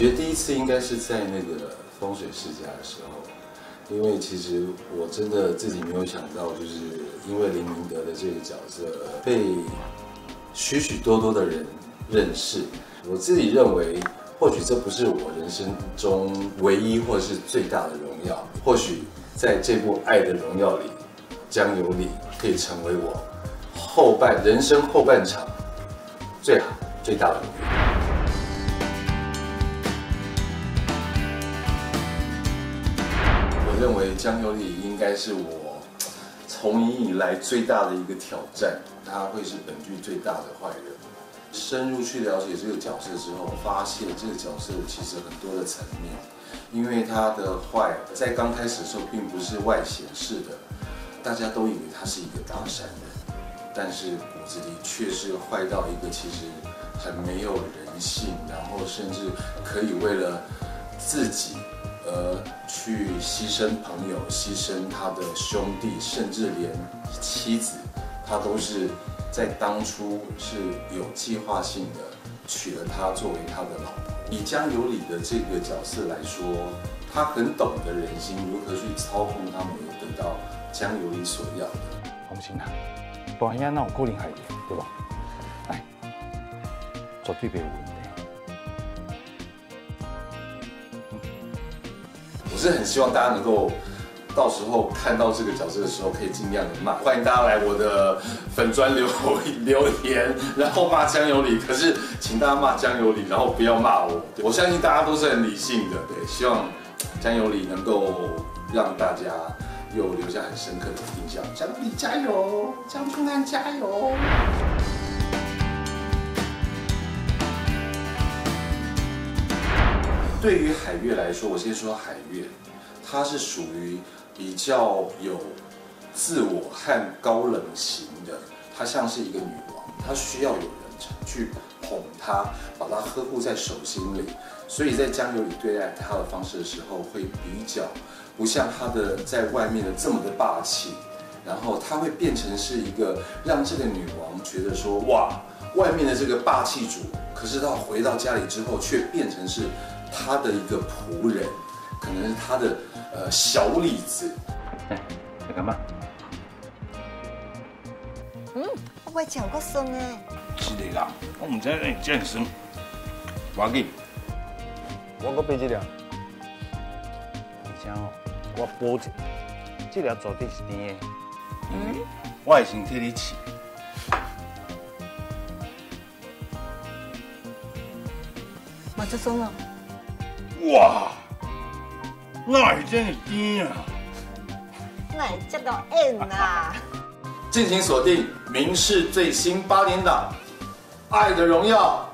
觉得第一次应该是在那个风水世家的时候，因为其实我真的自己没有想到，就是因为林明德的这个角色被许许多多的人认识。我自己认为，或许这不是我人生中唯一或是最大的荣耀，或许在这部《爱的荣耀》里，将有你可以成为我后半人生后半场最好最大的荣耀。认为江有里应该是我从影以来最大的一个挑战，他会是本剧最大的坏人。深入去了解这个角色之后，发现这个角色其实很多的层面，因为他的坏在刚开始的时候并不是外显示的，大家都以为他是一个大善人，但是骨子里却是坏到一个其实很没有人性，然后甚至可以为了自己。呃，去牺牲朋友，牺牲他的兄弟，甚至连妻子，他都是在当初是有计划性的娶了她作为他的老婆。以江有礼的这个角色来说，他很懂得人心，如何去操控他们，得到江有礼所要的。红心啊，不然那种固定海，对吧？来，绝对别问。我是很希望大家能够到时候看到这个角色的时候，可以尽量的骂。欢迎大家来我的粉砖留留言，然后骂江有理。可是请大家骂江有理，然后不要骂我。我相信大家都是很理性的，对，希望江有理能够让大家又留下很深刻的印象。江有理加油，江春安加油。对于海月来说，我先说海月，她是属于比较有自我和高冷型的，她像是一个女王，她需要有人去捧她，把她呵护在手心里，所以在江有里对待她的方式的时候，会比较不像她的在外面的这么的霸气，然后她会变成是一个让这个女王觉得说哇，外面的这个霸气主，可是到回到家里之后，却变成是。他的一个仆人，可能是他的呃小李子。哎，在干嘛？嗯，我会嚼个酸哎。是的啦，我唔知你这样酸。要紧，我个背这条。而且哦，我保证，这条做的是甜的。嗯，我会先替你试。马志松了。哇，那也真低啊！那也真到硬啊！敬请锁定《明视》最新八点档《爱的荣耀》。